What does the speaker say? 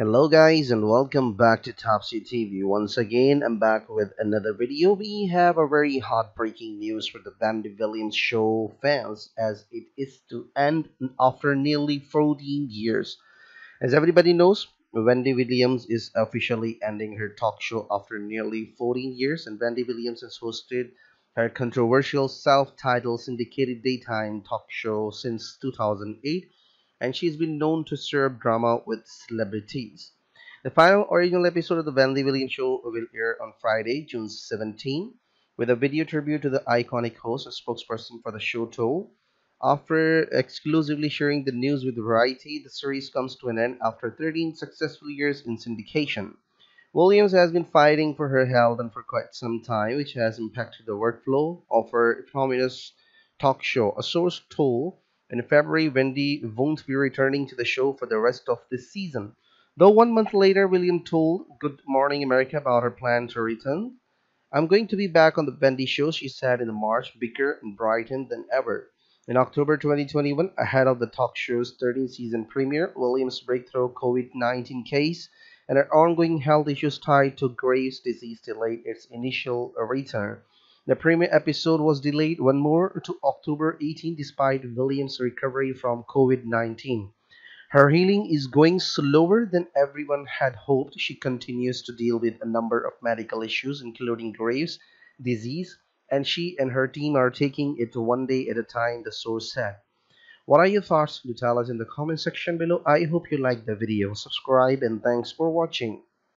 Hello guys and welcome back to Top C TV. Once again, I'm back with another video. We have a very heartbreaking news for the Wendy Williams show fans as it is to end after nearly 14 years. As everybody knows, Wendy Williams is officially ending her talk show after nearly 14 years and Wendy Williams has hosted her controversial self-titled syndicated daytime talk show since 2008 and she's been known to serve drama with celebrities. The final original episode of the Wendy Williams Show will air on Friday, June 17, with a video tribute to the iconic host, a spokesperson for the show told. After exclusively sharing the news with Variety, the series comes to an end after 13 successful years in syndication. Williams has been fighting for her health and for quite some time, which has impacted the workflow of her eponymous talk show. A source told in February, Wendy won't be returning to the show for the rest of this season. Though one month later, William told Good Morning America about her plan to return. I'm going to be back on the Wendy show, she said in March, bigger and brighter than ever. In October 2021, ahead of the talk show's 13th season premiere, Williams' breakthrough COVID-19 case and her ongoing health issues tied to Graves' disease delayed its initial return. The premiere episode was delayed one more to October 18 despite Williams' recovery from COVID-19. Her healing is going slower than everyone had hoped. She continues to deal with a number of medical issues, including Graves' disease, and she and her team are taking it one day at a time, the source said. What are your thoughts? Do tell us in the comment section below. I hope you liked the video. Subscribe and thanks for watching.